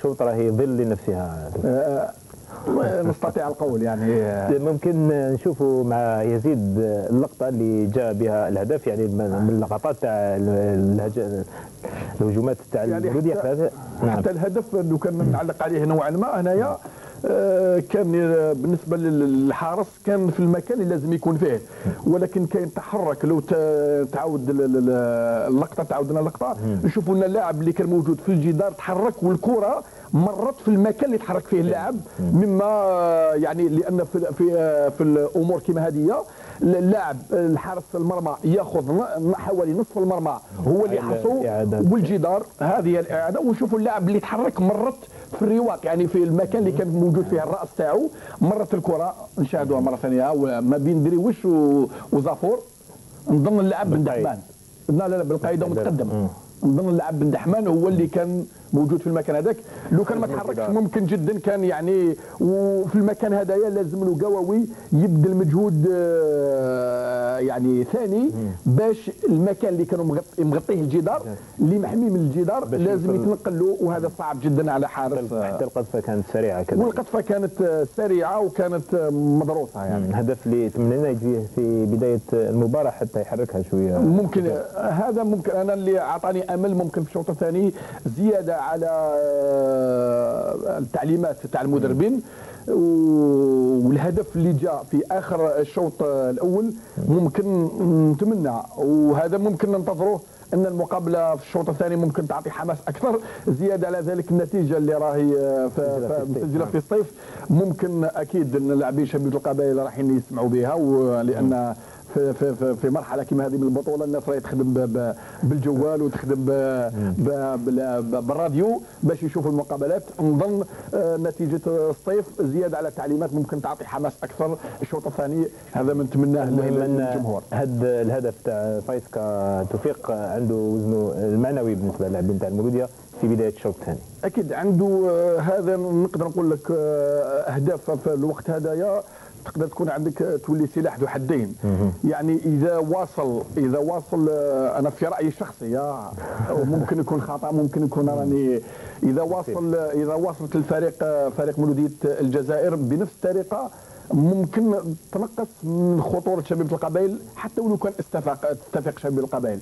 الشوط راهي ظل لنفسها. آه، نستطيع القول يعني. آه، ممكن نشوفوا مع يزيد اللقطة اللي جاء بها الهدف يعني من اللقطات تاع الهج- الهجومات تاع يعني حتى. نعم. حتى الهدف لو كان نعلق عليه نوعا ما هنايا آه، كان آه، بالنسبة للحارس كان في المكان اللي لازم يكون فيه. ولكن كاين تحرك لو تعاود ال- ال- اللقطة تعاودنا اللقطة نشوفوا ان اللاعب اللي كان موجود في الجدار تحرك والكرة مرت في المكان اللي تحرك فيه اللاعب. مما يعني لأن في في آه، في الأمور كما هذه اللاعب الحارس المرمى ياخذ حوالي نصف المرمى هو اللي يحرسه. والجدار هذه الإعادة ونشوفوا اللاعب اللي تحرك مرت في الرواق يعني في المكان اللي كان موجود فيه الرأس تاعو مرت الكرة نشاهدوها مرة ثانية ما بين دريوش وزافور نظن اللاعب بن. دحمان لا لا بالقايد. متقدم. نظن اللاعب بن دحمان هو اللي كان موجود في المكان هذاك. لو كان ما تحركش ممكن جدا كان يعني وفي المكان هذايا لازم له قواوي يبذل مجهود آه، يعني ثاني باش المكان اللي كانوا مغط- مغطيه الجدار اللي محمي من الجدار لازم يتنقل له وهذا صعب جدا على حارس. حتى القذفة كانت سريعة كذا والقطفه كانت آه، سريعة وكانت آه، مضروسة يعني الهدف اللي تمنينا يجي في بداية المباراة حتى يحركها شوية. ممكن هذا ممكن أنا اللي أعطاني أمل ممكن في الشوط الثاني زيادة على آه، التعليمات تاع المدربين. والهدف اللي جاء في آخر الشوط آه، الأول ممكن نتمنى وهذا ممكن ننتظروه أن المقابلة في الشوط الثاني ممكن تعطي حماس أكثر زيادة على ذلك النتيجة اللي راهي آه، مسجله في الصيف ممكن أكيد أن لاعبين شبيبه القبائل راح يسمعوا بها ولان في في في, في مرحلة كما هذه من البطولة الناس راهي تخدم ب- ب- بالجوال وتخدم بالراديو باش يشوفوا المقابلات. نظن آه، نتيجة الصيف زيادة على التعليمات ممكن تعطي حماس أكثر. الشوط الثاني هذا ما نتمناه للجمهور. هاد الهدف تاع فايسكا توفيق عنده وزنه المعنوي بالنسبة للاعبين تاع المولوديه في بداية الشوط الثاني. أكيد عنده آه، هذا نقدر نقول لك آه، أهداف في الوقت هذايا. تقدر تكون عندك آه، تولي سلاح ذو حدين. يعني إذا واصل إذا واصل آه، أنا في رأيي الشخصي آه، ممكن يكون خطأ ممكن يكون راني. إذا واصل إذا واصلت الفريق آه، فريق مولودية الجزائر بنفس الطريقة ممكن تنقص من خطورة شبيبه القبائل حتى ولو كان استفاق تتفق شبيبه القبائل.